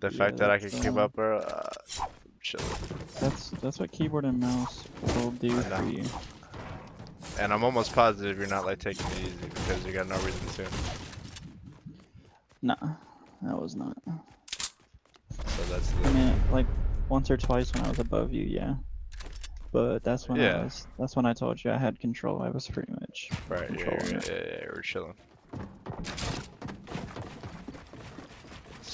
The Yeah, fact that I can keep up, bro. Uh, chill. That's that's what keyboard and mouse will do for you. And I'm almost positive you're not like taking it easy because you got no reason to. Nah, that was not. So that's I mean, like once or twice when I was above you, yeah. But that's when Yeah. I was. That's when I told you I had control. I was pretty much. Right, yeah, yeah, yeah, yeah, we're chilling.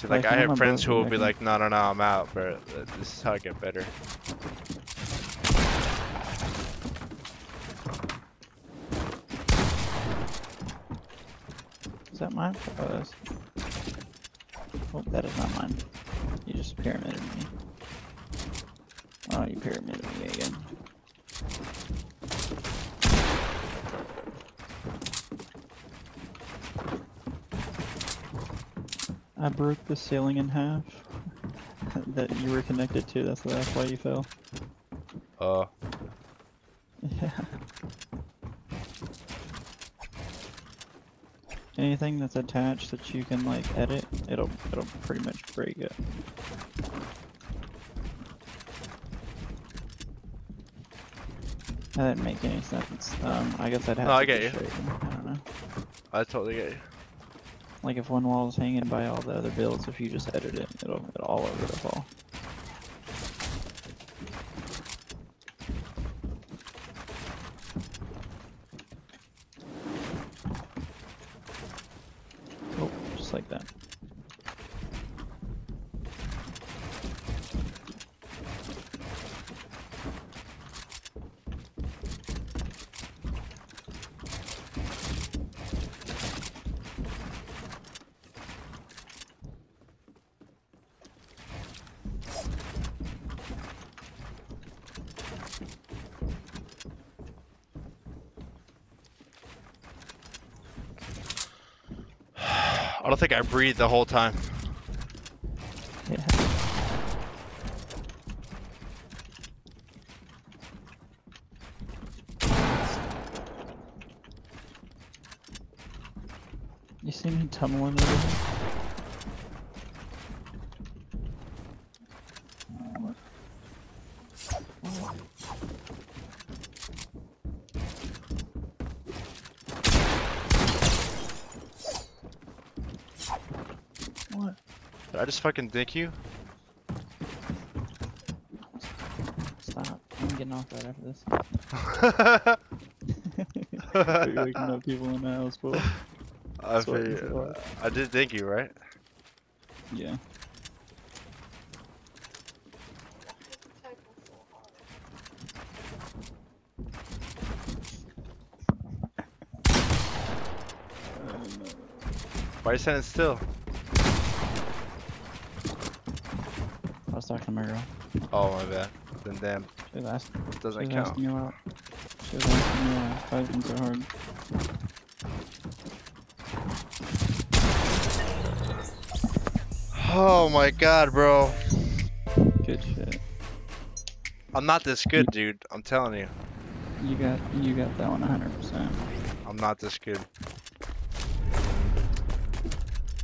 See, Like, like, I I'm have friends who you, will be like, no, no, no, I'm out, bro. Uh, this is how I get better. Is that mine? Oh, that's... oh that is not mine. You just pyramided me. Oh, you pyramided me again. I broke the ceiling in half that you were connected to. That's that's why you fell. Uh, Yeah. Anything that's attached that you can like edit, it'll it'll pretty much break it. That didn't make any sense. Um, I guess I'd have No, to I get you. I don't know. I totally get you. Like if one wall is hanging by all the other builds, if you just edit it, it'll it'll all over the wall. Oh, just like that. I don't think I breathed the whole time. Yeah. You see me tumbling over here? What? Did I just fucking dick you? Stop. I'm getting off right after this. You're waking up people in the house, boy. I, too. I did thank you, right? Yeah. Why are you standing still? Was talking to my girl. Oh my bad. Then damn, She was asking, she doesn't was count. asking. She was asking. Fighting so hard. Oh my god, bro. Good shit. I'm not this good, dude. I'm telling you. You got you got that one 100%. I'm not this good.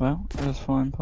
Well, it was fun playing.